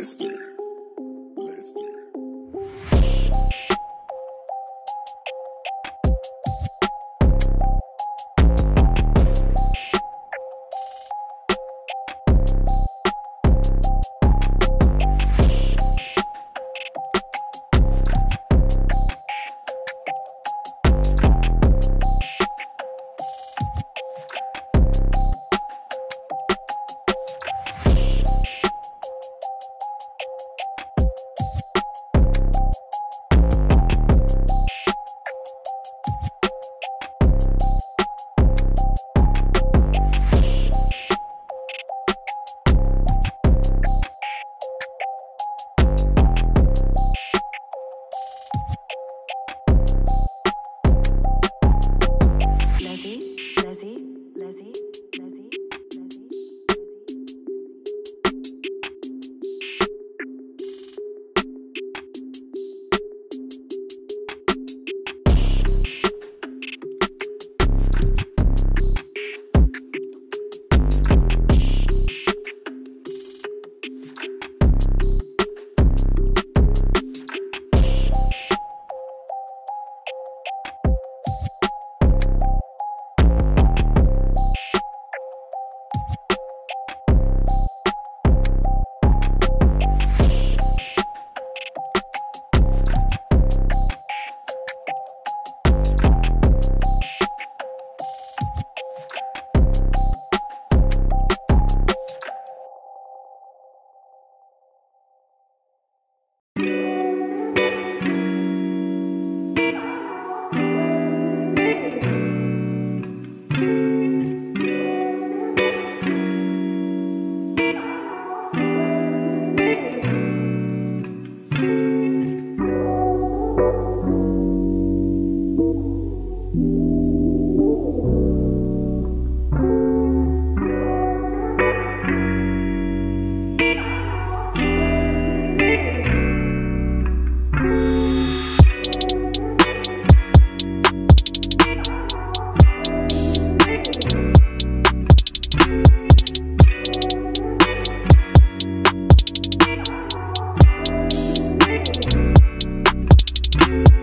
Lester. you